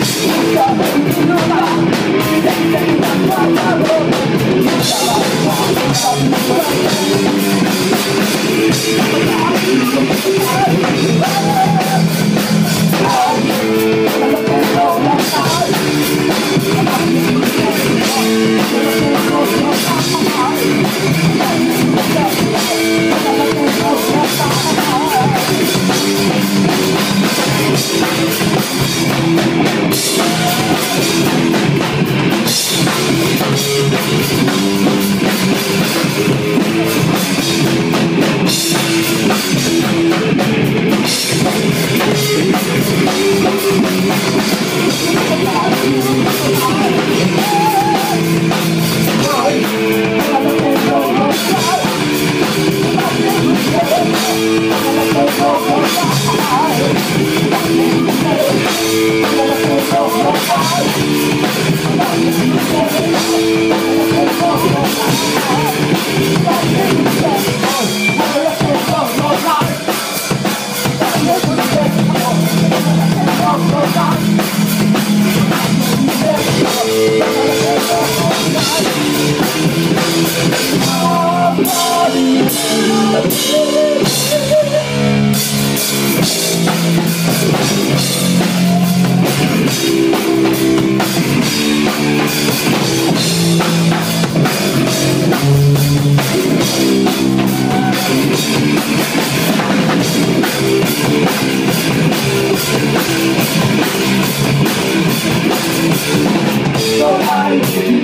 Come on.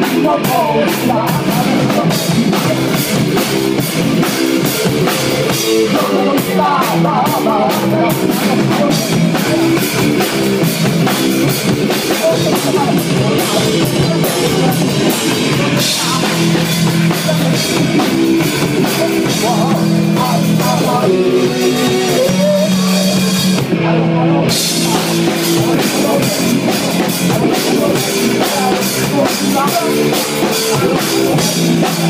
I'm not going to Thank you.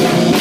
Thank